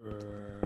Uh...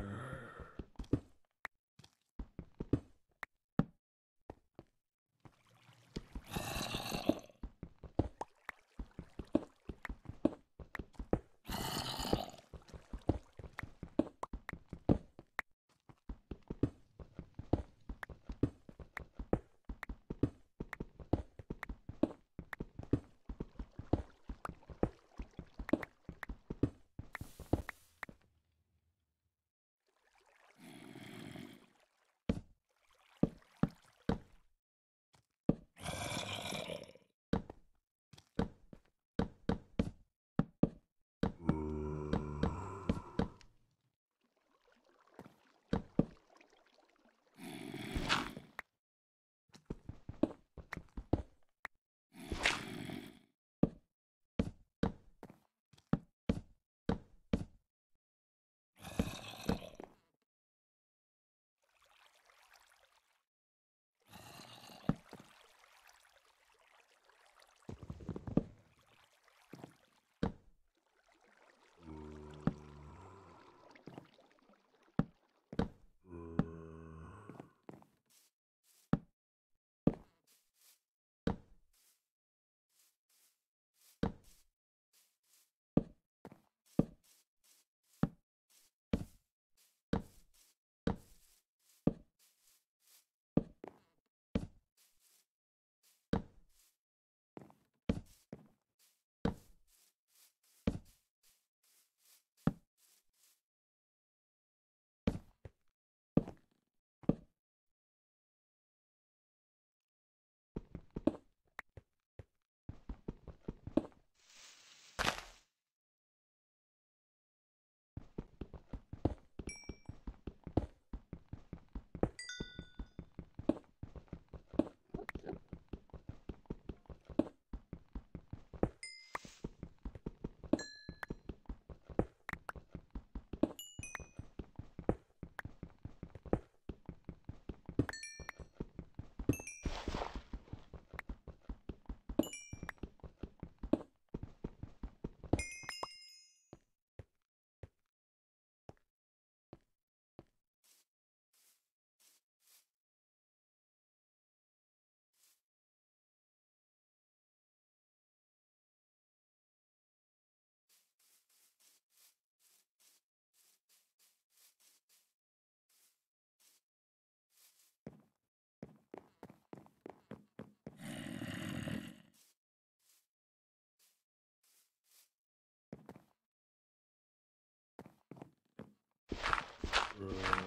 Burn.